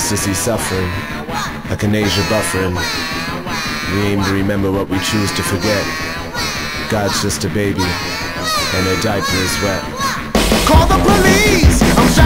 ecstasy suffering, a canasia buffering. We aim to remember what we choose to forget. God's just a baby, and her diaper is wet. Call the police!